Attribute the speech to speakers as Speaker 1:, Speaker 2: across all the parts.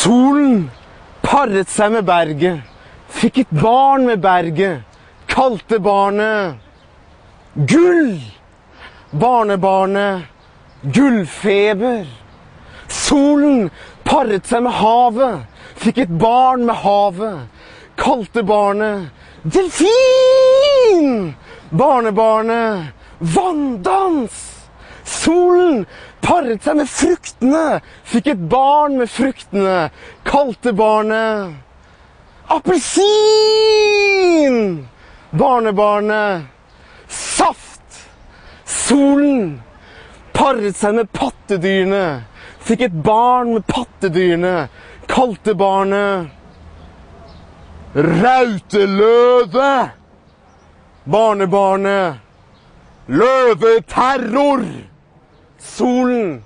Speaker 1: Solen paret seg med berget, fikk et barn med berget, kalte barnet Gull! Barnebarnet Gullfeber. Solen paret seg med havet, fikk et barn med havet, kalte barnet Delfin! Barnebarnet Vanndans! Solen paret seg med fruktene, fikk et barn med fruktene, kalte barnet Appelsin! Barnebarnet Saft! Solen paret seg med pattedyrene, fikk et barn med pattedyrene, kalte barnet Rauteløve! Barnebarnet Løveterror! Solen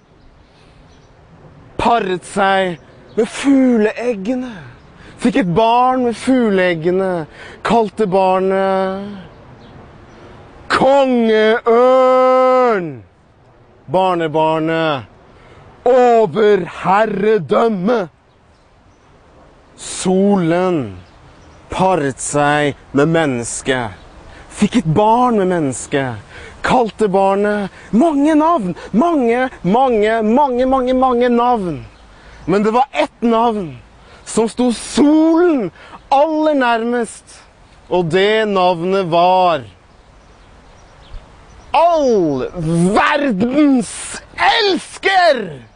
Speaker 1: paret seg med fugleeggene. Fikk et barn med fugleeggene. Kalte barnet Kongeørn! Barnebarnet Overherredømme. Solen paret seg med mennesket. Fikk et barn med mennesket. Kalte barnet mange navn. Mange, mange, mange, mange, mange navn. Men det var ett navn som sto solen aller nærmest. Og det navnet var All verdens elsker!